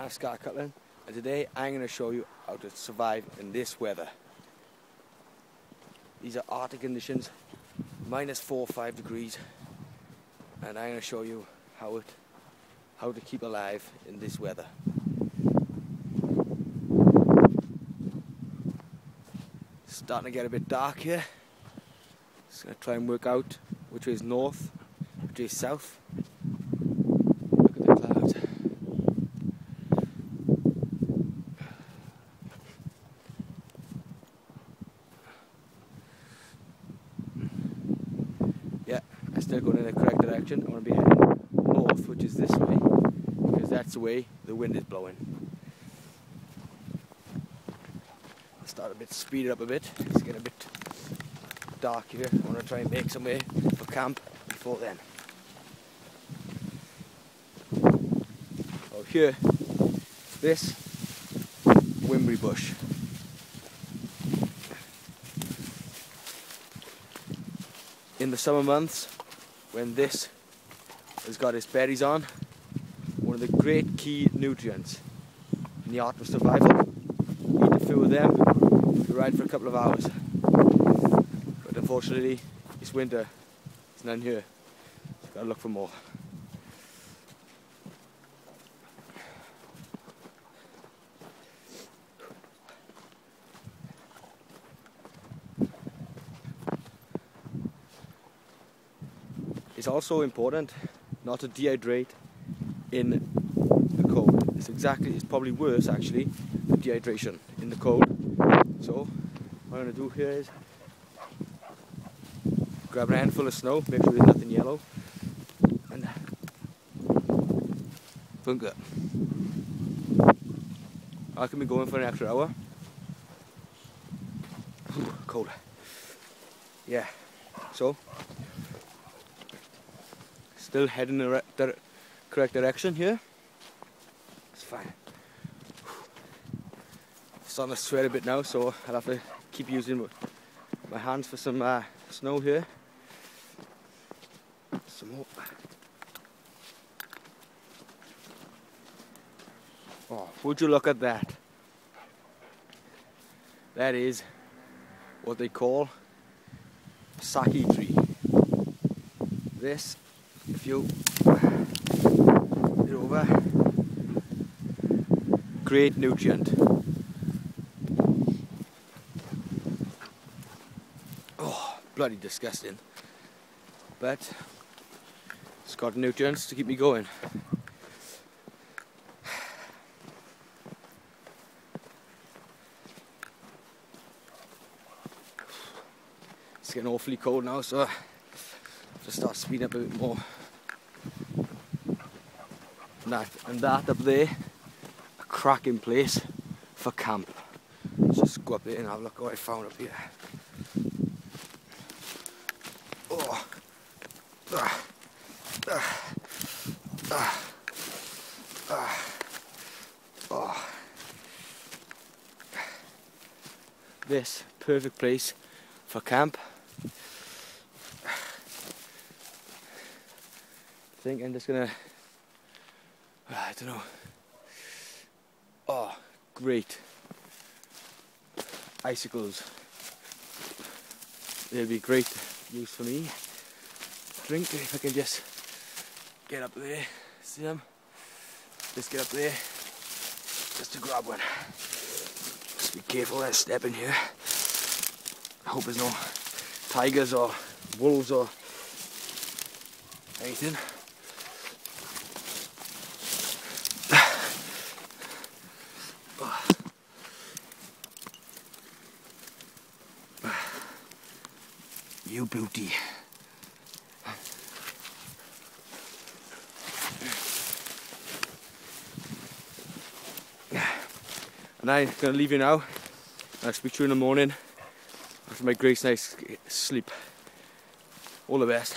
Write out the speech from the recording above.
I'm Scott Cutland and today I'm going to show you how to survive in this weather. These are Arctic conditions, minus 4 or 5 degrees and I'm going to show you how, it, how to keep alive in this weather. starting to get a bit dark here. Just going to try and work out which way is north, which way is south. Yeah, I'm still going in the correct direction. I want to be heading north, which is this way, because that's the way the wind is blowing. I'll start a bit, speed it up a bit. It's getting a bit dark here. I want to try and make some way for camp before then. Oh, here, this Wimberry bush. in the summer months when this has got its berries on, one of the great key nutrients in the art of survival. Eat a few of them, you ride for a couple of hours. But unfortunately, this winter, there's none here. So gotta look for more. It's also important not to dehydrate in the cold. It's exactly, it's probably worse actually, dehydration in the cold. So what I'm to do here is grab a handful of snow, make sure there's nothing yellow, and bunker. I can be going for an extra hour. Cold. Yeah. So Still heading in the correct direction here. It's fine. Starting to sweat a bit now, so I'll have to keep using my hands for some uh, snow here. Some more. Oh, would you look at that? That is what they call a sake tree. This if you it over great nutrient. Oh bloody disgusting. But it's got nutrients to keep me going. It's getting awfully cold now so I'll just start speeding up a bit more and that, and that up there, a cracking place for camp. Let's just go up there and have a look what I found up here. Oh. Ah. Ah. Ah. Ah. Oh. This perfect place for camp. Think I'm just gonna I don't know. Oh, great. Icicles. They'll be great use for me. Drink if I can just get up there. See them? Just get up there. Just to grab one. Just be careful that step in here. I hope there's no tigers or wolves or anything. You beauty. And I'm going to leave you now. I'll speak to you in the morning after my great night's sleep. All the best.